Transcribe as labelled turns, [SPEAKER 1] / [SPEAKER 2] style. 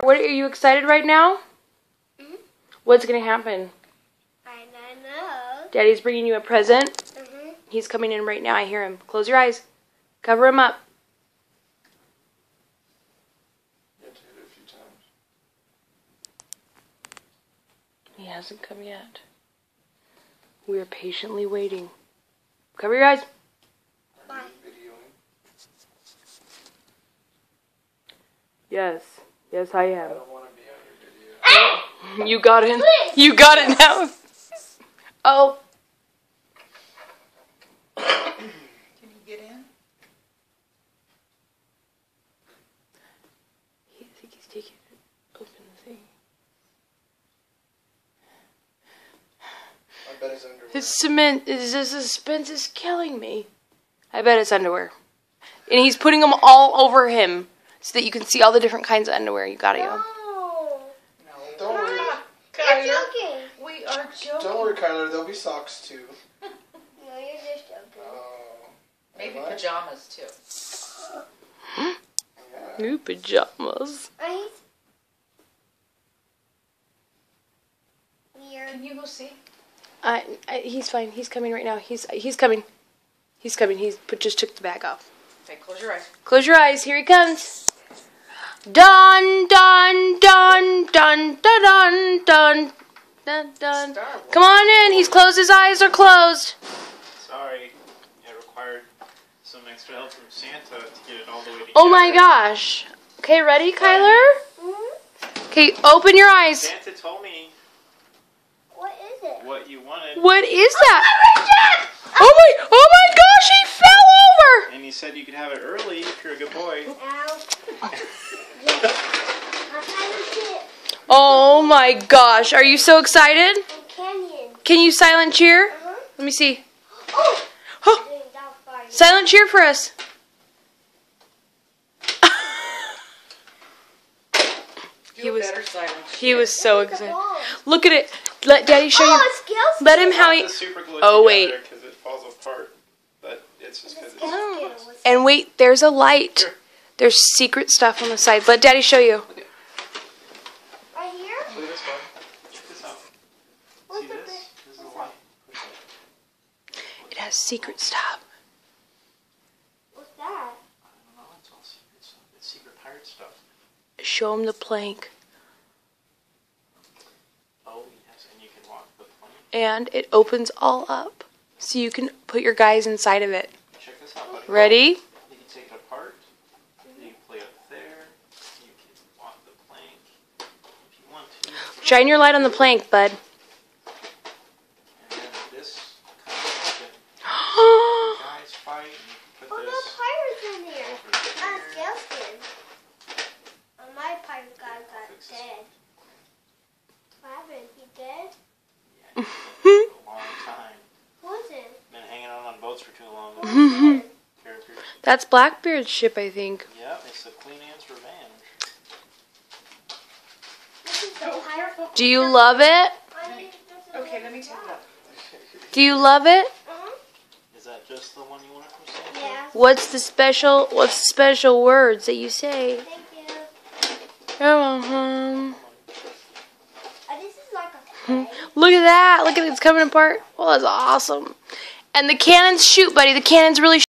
[SPEAKER 1] What are you excited right now?
[SPEAKER 2] Mhm.
[SPEAKER 1] What's gonna happen?
[SPEAKER 2] I don't know.
[SPEAKER 1] Daddy's bringing you a present.
[SPEAKER 2] Mhm.
[SPEAKER 1] He's coming in right now. I hear him. Close your eyes. Cover him up.
[SPEAKER 3] You have to hit it a few times.
[SPEAKER 1] He hasn't come yet. We are patiently waiting. Cover your eyes.
[SPEAKER 3] Are
[SPEAKER 2] Why?
[SPEAKER 3] you videoing?
[SPEAKER 1] Yes. Yes, I
[SPEAKER 3] I
[SPEAKER 1] am.
[SPEAKER 3] don't want to be on your video.
[SPEAKER 1] You got it. You got it now. Oh.
[SPEAKER 4] Can you get in?
[SPEAKER 1] I think he's taking it. Open the thing.
[SPEAKER 3] I bet it's underwear.
[SPEAKER 1] This cement is the suspense is killing me. I bet it's underwear. And he's putting them all over him so that you can see all the different kinds of underwear you got, yo.
[SPEAKER 2] No.
[SPEAKER 4] No.
[SPEAKER 3] Don't worry.
[SPEAKER 2] You're joking.
[SPEAKER 4] we are joking.
[SPEAKER 3] Don't worry, Kyler. There'll be socks too.
[SPEAKER 2] No, you're just joking.
[SPEAKER 3] Oh.
[SPEAKER 4] Maybe
[SPEAKER 3] I?
[SPEAKER 4] pajamas too.
[SPEAKER 3] Yeah.
[SPEAKER 1] New pajamas.
[SPEAKER 2] Right? Weird.
[SPEAKER 4] Can you go see?
[SPEAKER 1] I, I, he's fine. He's coming right now. He's he's coming. He's coming. He's put, just took the bag off.
[SPEAKER 4] Okay, close your eyes.
[SPEAKER 1] Close your eyes. Here he comes. Dun dun dun dun dun dun dun dun dun. Come on in. He's closed. His eyes are closed.
[SPEAKER 5] Sorry, it required some extra help from Santa to get it all the way oh together.
[SPEAKER 1] Oh my gosh. Okay, ready, Kyler? Okay, open your eyes.
[SPEAKER 5] Santa told me
[SPEAKER 2] What is it?
[SPEAKER 5] what you wanted,
[SPEAKER 1] What is that?
[SPEAKER 2] Richard!
[SPEAKER 1] Oh my! Oh my gosh! He fell over.
[SPEAKER 5] and he said you could have it early if you're a good boy.
[SPEAKER 2] Ow.
[SPEAKER 1] Oh my gosh! Are you so excited?
[SPEAKER 2] canyon.
[SPEAKER 1] Can you silent cheer?
[SPEAKER 2] Uh-huh.
[SPEAKER 1] Let me see.
[SPEAKER 2] Oh!
[SPEAKER 1] Oh,
[SPEAKER 2] Doing that far.
[SPEAKER 1] silent cheer for us. He was-
[SPEAKER 4] better silence.
[SPEAKER 1] He was so
[SPEAKER 2] Look at the
[SPEAKER 1] excited. Look at it. Let Daddy show
[SPEAKER 2] Oh,
[SPEAKER 1] you. Let him how he.
[SPEAKER 5] to super glue it
[SPEAKER 1] Oh, wait.
[SPEAKER 5] because it falls apart, but it's just because
[SPEAKER 2] Oh.
[SPEAKER 5] it's.
[SPEAKER 1] And wait, there's a light.
[SPEAKER 5] Here.
[SPEAKER 1] There's secret stuff on the side. Let Daddy show you.
[SPEAKER 2] Right here?
[SPEAKER 5] Look at this one. Check this out.
[SPEAKER 2] What's
[SPEAKER 5] See this? This is a light.
[SPEAKER 1] It has secret stuff.
[SPEAKER 2] What's that?
[SPEAKER 5] I don't know. It's all secret stuff. It's secret pirate stuff.
[SPEAKER 1] Show him the plank.
[SPEAKER 5] Oh yes, and you can walk the plane.
[SPEAKER 1] And it opens all up. So you can put your guys inside of it.
[SPEAKER 5] Check this out, buddy.
[SPEAKER 1] Ready?
[SPEAKER 5] You can take it apart. You can play up there. You can walk the plank if you want to.
[SPEAKER 1] Shine your light on the plank, bud.
[SPEAKER 5] And then this kind of weapon, guys fight, and you can
[SPEAKER 2] Oh,
[SPEAKER 5] put
[SPEAKER 2] no
[SPEAKER 5] this
[SPEAKER 2] pirates in here.
[SPEAKER 5] over
[SPEAKER 2] Ah,
[SPEAKER 5] here.
[SPEAKER 2] scaleskin. Oh, my pirate guy got
[SPEAKER 5] Fix this.
[SPEAKER 2] dead. What happened? He dead?
[SPEAKER 5] Yeah, for a long time.
[SPEAKER 2] Wasn't.
[SPEAKER 5] Been hanging out on boats for too long.
[SPEAKER 2] Wasn't.
[SPEAKER 5] Characters.
[SPEAKER 1] That's Blackbeard's ship, I think.
[SPEAKER 5] Yep, it's the Queen Anne's Revenge.
[SPEAKER 2] This is the pirate.
[SPEAKER 1] Do you love it?
[SPEAKER 2] I think this is
[SPEAKER 4] Okay, let me take it up.
[SPEAKER 1] Do you love it?
[SPEAKER 2] Uh-huh.
[SPEAKER 5] Is that just the one you wanted from Santa?
[SPEAKER 2] Yeah.
[SPEAKER 1] What's the special what's the special words that you say?
[SPEAKER 2] Thank you.
[SPEAKER 1] You're welcome.
[SPEAKER 2] Uh, this is like a tag.
[SPEAKER 1] Look at that. Look at it. It's coming apart. Well, that's awesome. And the cannons shoot, buddy. The cannons really